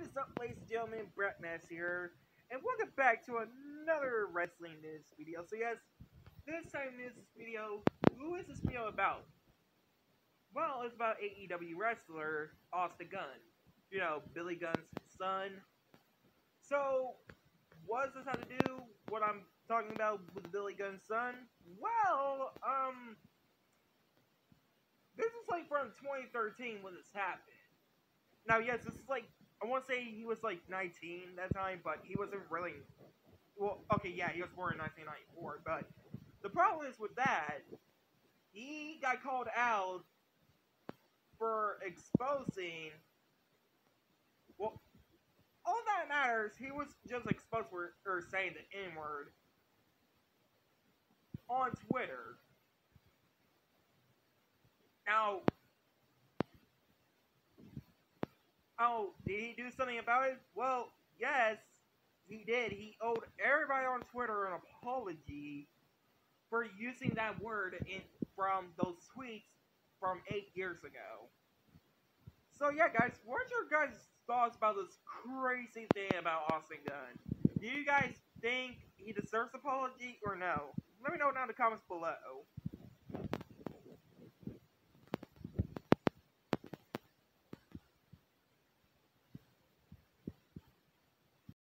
What is up, ladies and gentlemen? Brett Messer here, and welcome back to another wrestling news video. So yes, this time in this video, who is this video about? Well, it's about AEW wrestler Austin Gunn. You know, Billy Gunn's son. So, what does this have to do? What I'm talking about with Billy Gunn's son? Well, um, this is like from 2013 when this happened. Now, yes, this is like I want to say he was like 19 that time, but he wasn't really. Well, okay, yeah, he was born in 1994, but the problem is with that, he got called out for exposing. Well, all that matters, he was just exposed for or saying the N word on Twitter. Now, Oh, did he do something about it? Well, yes, he did. He owed everybody on Twitter an apology for using that word in from those tweets from eight years ago. So yeah, guys, what's your guys' thoughts about this crazy thing about Austin Gunn? Do you guys think he deserves apology or no? Let me know down in the comments below.